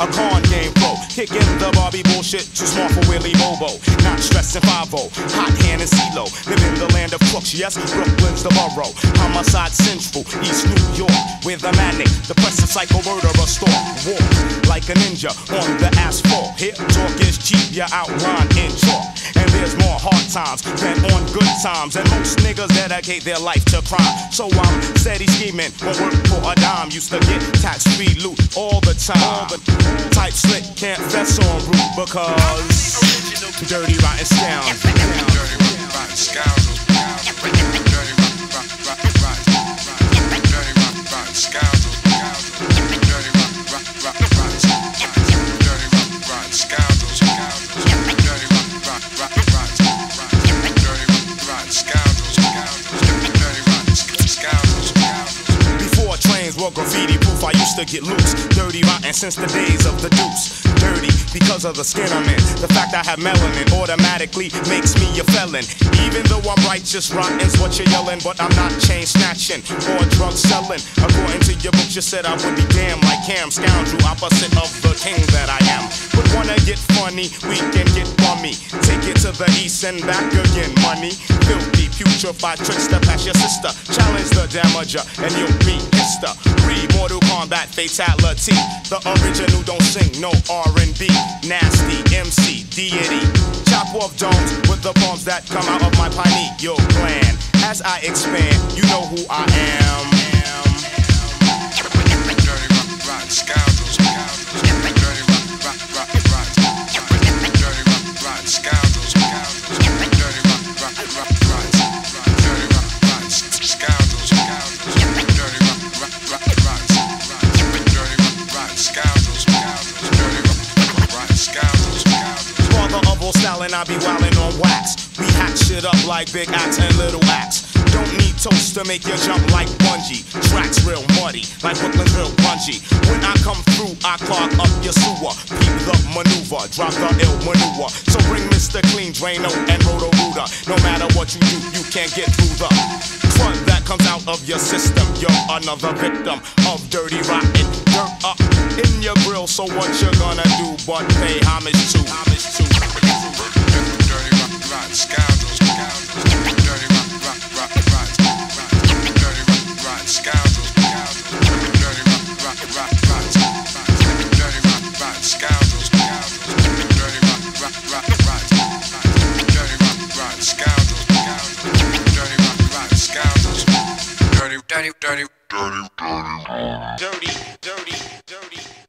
A con game pro, kicking the Barbie bullshit, too smart for Willie Bobo. Not stressing 5 hot hand and CeeLo. Live in the land of crooks, yes, Brooklyn's the borough. Homicide central, East New York, with a manic, depressive psycho murderer stalk. Walk like a ninja on the asphalt. Here, talk is cheap, you outline in chalk. And there's more hard times than on good times. And most niggas dedicate their life to crime. So I'm steady scheming, won't work for a dime. Used to get tax free loot all the time. All the Type slick, can't fess on root because dirty rotten sounds. Graffiti proof, I used to get loose. Dirty rotten since the days of the deuce. Dirty because of the skin I'm in. The fact I have melanin automatically makes me a felon. Even though I'm righteous, rotten's what you're yelling, but I'm not chain snatching or drug selling. According to your books, you said I would be damned like Ham, scoundrel, opposite of the king that I get funny, we can get bummy. Take it to the east and back again, money. Filthy, putrefied tricks to pass your sister. Challenge the Damaja, and you'll be Mister. Re Mortal Kombat Fatality. The original don't sing no R&B. Nasty MC deity. Chop off domes with the palms that come out of my pineal gland. As I expand, you know who I am. And I be wildin' on wax. We hack shit up like Big Axe and Little Axe. Don't need toast to make you jump like bungee. Tracks real muddy, like Brooklyn's real punchy. When I come through, I clog up your sewer. Keep the maneuver, drop the ill maneuver. So bring Mr. Clean, Drano, and Roto Rooter. No matter what you do, you can't get through the fun that comes out of your system. You're another victim of dirty rotten dirt up in your grill. So what you gonna do but pay homage to? Homage to. Dirty rotten, rotten scoundrels. Dirty rotten, rotten, rotten, rotten. Dirty rotten, rotten scoundrels. Dirty rotten, rotten, rotten, rotten. Dirty rotten, rotten scoundrels. Dirty rotten, rotten, rotten, rotten. Dirty rotten, rotten scoundrels. Dirty rotten, rotten scoundrels. Dirty, dirty, dirty, dirty, dirty, dirty, dirty, dirty, dirty, dirty.